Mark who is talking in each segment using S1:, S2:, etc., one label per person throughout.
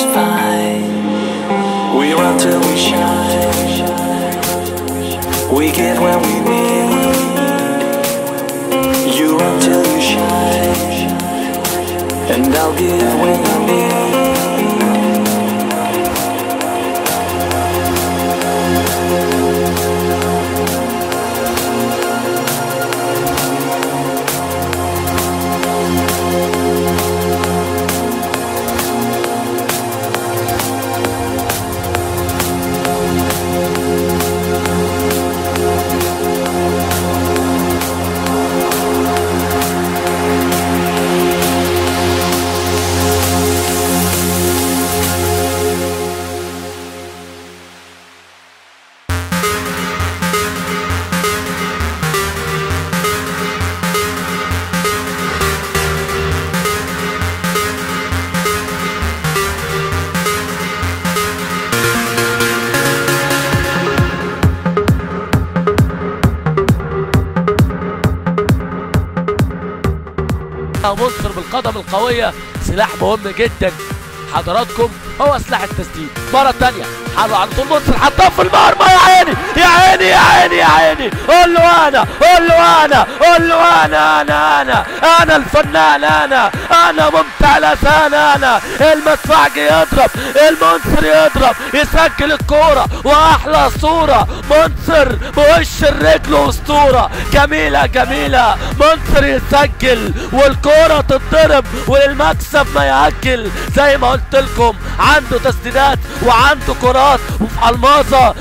S1: it's fine. We run till we shine. We get when we need. You run till you shine, and I'll give when you need.
S2: منصر بالقدم القوية. سلاح مهم جدا. حضراتكم هو سلاح التسديد مرة تانية. حاول على طول منصر حطها في المرمى يا عيني يا عيني يا عيني يا عيني. قول له أنا قول له أنا قول له أنا أنا أنا. أنا الفنان أنا. أنا ممتع لسان أنا. المدفعج يضرب المنصر يضرب. يسجل الكورة وأحلى صورة. منصر بوش الرجل أسطورة. جميلة جميلة. منصر يسجل والكورة تتضرب والمكسب ما يأكل زي ما قلت لكم عنده تسديدات وعنده كرات. وفي الماظة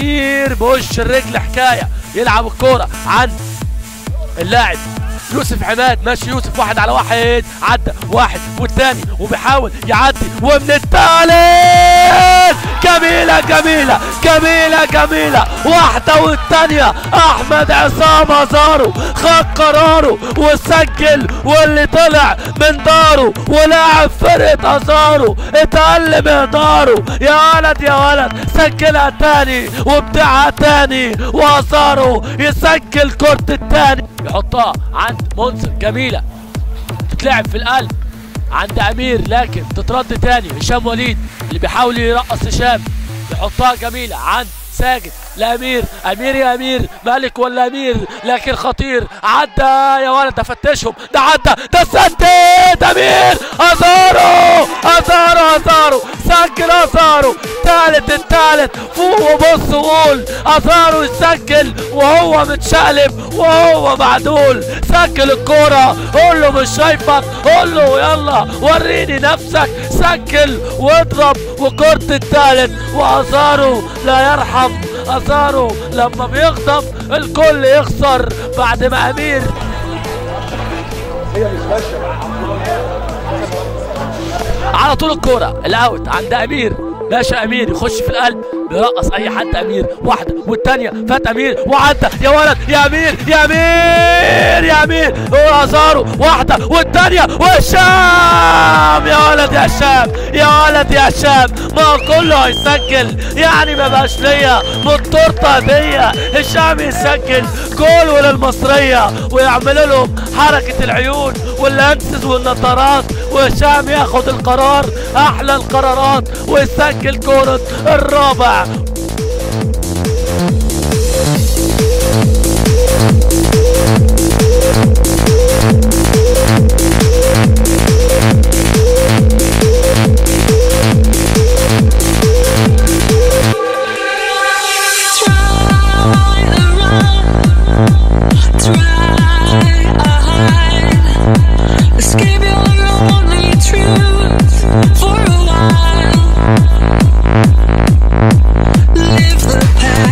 S2: امير بوش الرجل حكاية. يلعب الكورة عند اللاعب يوسف عماد. ماشي يوسف واحد على واحد. عدى واحد والتاني وبيحاول يعدي. ومن التالت جميلة جميلة جميلة جميلة. واحدة والتانية. أحمد عصام أزارو خد قراره وسجل واللي طلع من داره ولاعب فرقة أزارو. اتقل مقداره يا ولد يا ولد. سجلها تاني وبتاعها تاني. وأزارو يسجل كرة التاني. يحطها عند منصر جميلة. تتلعب في القلب. عند أمير لكن تترد تاني هشام وليد اللي بيحاول يرقص هشام يحطها جميلة عند ساجد. لامير أمير يا أمير مالك ولا أمير لكن خطير. عدى يا ولد ده فتشهم ده عدى ده سدد أمير. أزارو أزارو أزارو. سجل أزارو. تالت التالت. فوق وبص وقول. أزارو يسجل وهو متشقلب وهو معدول. سجل الكورة. قول له مش شايفك. قول له يلا وريني نفسك. سجل واضرب وكرة التالت. وأزارو لا يرحم. ازارو لما بيغضب الكل يخسر بعد ما أمير. على طول الكرة الأوت عند أمير. ماشي أمير يخش في القلب. بيرقص أي حد أمير واحدة والتانية فات أمير وعدى. يا ولد يا أمير يا أمير يا أمير. هو ازارو واحدة والتانية وهشام. يا ولد يا هشام يا ولد يا هشام. ما كله هيسجل يعني ما بقاش ليا. من هدية. هشام يسجل. جول وللمصريه ويعملوا لهم حركة العيون واللانسز والنظارات وهشام ياخد القرار أحلى القرارات. ويسجل كرة الرابع.
S1: Bogotá. The past.